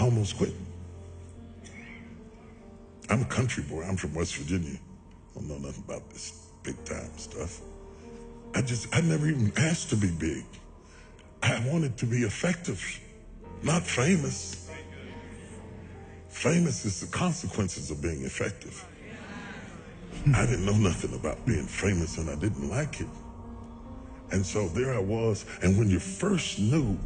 I almost quit. I'm a country boy. I'm from West Virginia. I don't know nothing about this big time stuff. I just, I never even asked to be big. I wanted to be effective, not famous. Famous is the consequences of being effective. I didn't know nothing about being famous and I didn't like it. And so there I was. And when you first knew,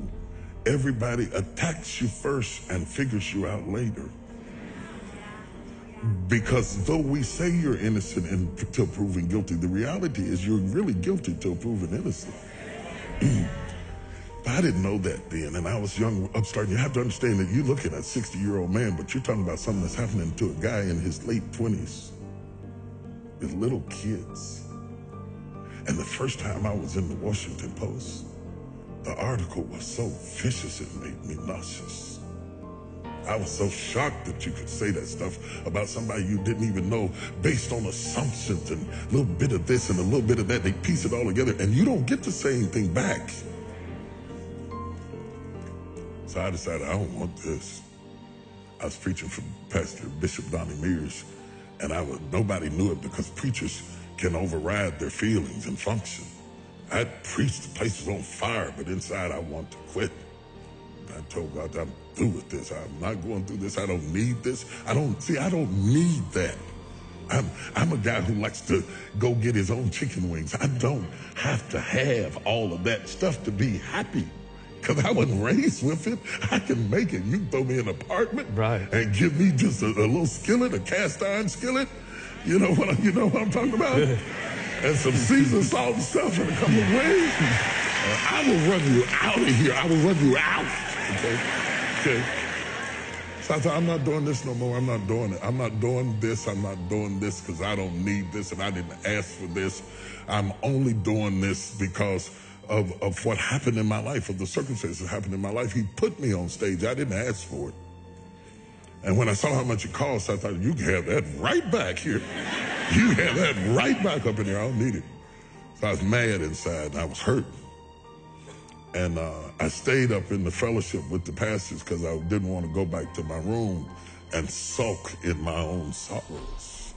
everybody attacks you first and figures you out later. Because though we say you're innocent until proven guilty, the reality is you're really guilty till proven innocent. I didn't know that then, and I was young, upstart. You have to understand that you're looking at a 60 year old man, but you're talking about something that's happening to a guy in his late 20s with little kids. And the first time I was in the Washington Post, the article was so vicious it made me nauseous. I was so shocked that you could say that stuff about somebody you didn't even know based on assumptions and a little bit of this and a little bit of that. They piece it all together and you don't get to say anything back. So I decided I don't want this. I was preaching for Pastor Bishop Donnie Meares, and I was nobody knew it because preachers can override their feelings and function. I preached, the place was on fire, but inside I want to quit. I told God, I'm through with this. I'm not going through this. I don't need this. I don't see. I don't need that. I'm I'm a guy who likes to go get his own chicken wings. I don't have to have all of that stuff to be happy. Cause I wasn't raised with it. I can make it. You can throw me an apartment Right. and give me just a, a little skillet, a cast iron skillet. You know what I- you know what I'm talking about? and some seasoned salt and stuff and a couple of wings. Uh, I will run you out of here. I will run you out. Okay? Okay. So I thought, I'm not doing this no more. I'm not doing it. I'm not doing this. I'm not doing this because I don't need this and I didn't ask for this. I'm only doing this because of, of what happened in my life, of the circumstances that happened in my life. He put me on stage. I didn't ask for it. And when I saw how much it cost, I thought, you can have that right back here. You have that right back up in here. I don't need it. So I was mad inside and I was hurt. And uh, I stayed up in the fellowship with the pastors because I didn't want to go back to my room and sulk in my own sorrows.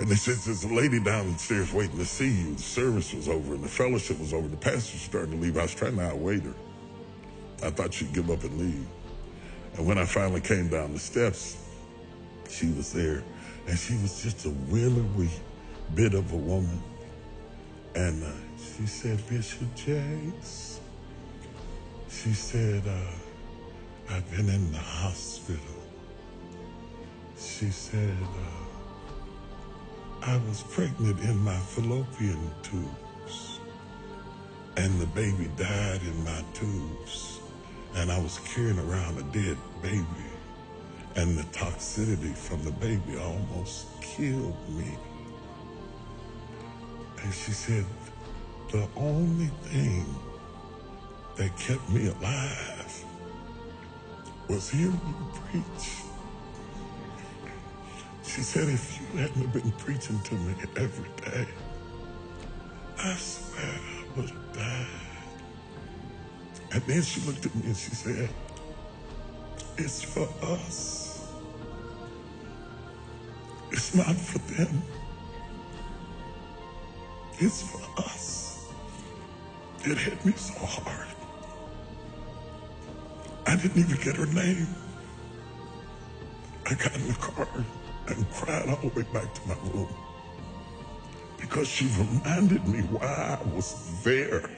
And they said, there's a lady downstairs waiting to see you. The service was over and the fellowship was over. The pastor was starting to leave. I was trying to outwait her. I thought she'd give up and leave. And when I finally came down the steps, she was there. And she was just a willowy bit of a woman. And uh, she said, Bishop Jakes, she said, uh, I've been in the hospital. She said, uh, I was pregnant in my fallopian tubes, and the baby died in my tubes, and I was carrying around a dead baby, and the toxicity from the baby almost killed me. And she said, the only thing that kept me alive was hearing you preach. She said, if you hadn't been preaching to me every day, I swear I would have died. And then she looked at me and she said, it's for us. It's not for them. It's for us. It hit me so hard. I didn't even get her name. I got in the car and cried all the way back to my room because she reminded me why I was there.